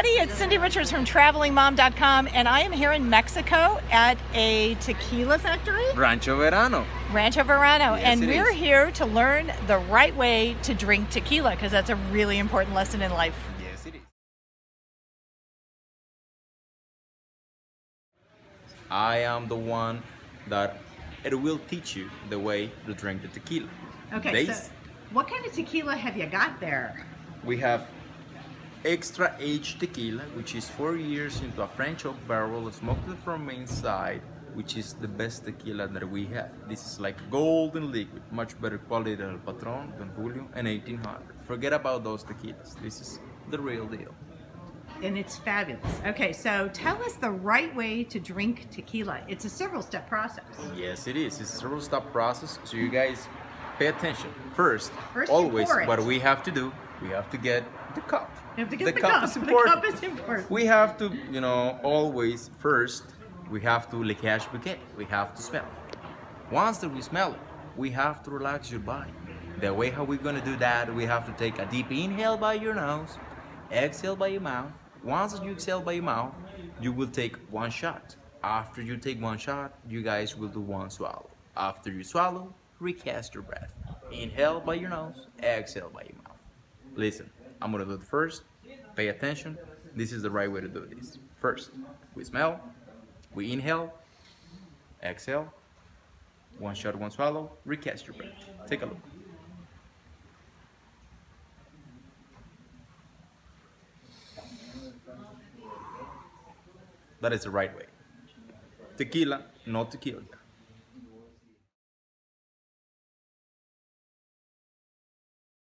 everybody. It's Cindy Richards from travelingmom.com, and I am here in Mexico at a tequila factory, Rancho Verano. Rancho Verano, Yes, and we're is. here to learn the right way to drink tequila because that's a really important lesson in life. Yes, it is. I am the one that it will teach you the way to drink the tequila. Okay, so what kind of tequila have you got there? we have extra aged tequila, which is four years into a French oak barrel, smoked from inside, which is the best tequila that we have. This is like golden liquid, much better quality than El Patron, Don Julio, and 1800. Forget about those tequilas. This is the real deal. And it's fabulous. Okay, so tell us the right way to drink tequila. It's a several step process. Yes, it is. It's a several step process, so you guys pay attention. First, First always, what we have to do, we have to get the cup. You have to get the, cup. is The important. cup is important. We have to, you know, always first we have to le cache bouquet. We have to smell. Once that we smell it, we have to relax your body. The way how we're gonna do that, we have to take a deep inhale by your nose, exhale by your mouth. Once you exhale by your mouth, you will take one shot. After you take one shot, you guys will do one swallow. After you swallow, recast your breath. Inhale by your nose, exhale by your mouth. Listen, I'm gonna do it first. Pay attention. This is the right way to do this. First, we smell, we inhale, exhale, one shot, one swallow, recast your breath. Take a look. That is the right way. Tequila, not tequila.